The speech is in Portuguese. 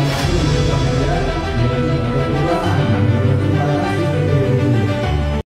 Obrigado.